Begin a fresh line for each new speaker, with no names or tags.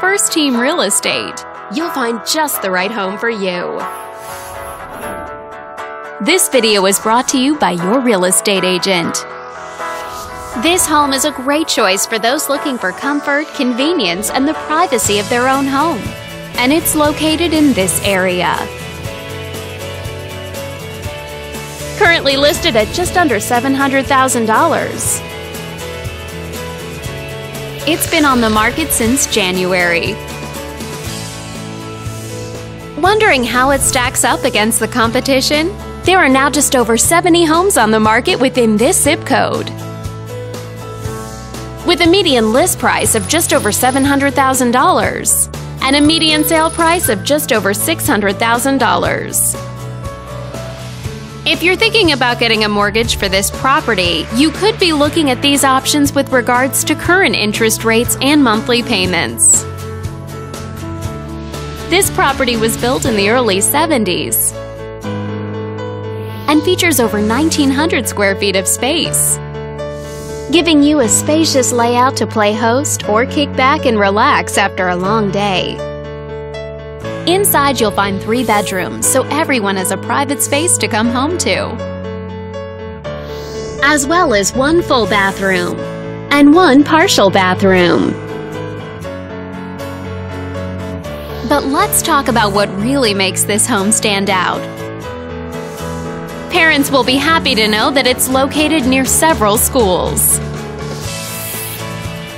First Team Real Estate.
You'll find just the right home for you.
This video is brought to you by your real estate agent. This home is a great choice for those looking for comfort, convenience, and the privacy of their own home. And it's located in this area. Currently listed at just under $700,000. It's been on the market since January. Wondering how it stacks up against the competition? There are now just over 70 homes on the market within this zip code. With a median list price of just over $700,000 and a median sale price of just over $600,000. If you're thinking about getting a mortgage for this property, you could be looking at these options with regards to current interest rates and monthly payments. This property was built in the early 70s and features over 1,900 square feet of space, giving you a spacious layout to play host or kick back and relax after a long day. Inside, you'll find three bedrooms, so everyone has a private space to come home to. As well as one full bathroom and one partial bathroom. But let's talk about what really makes this home stand out. Parents will be happy to know that it's located near several schools.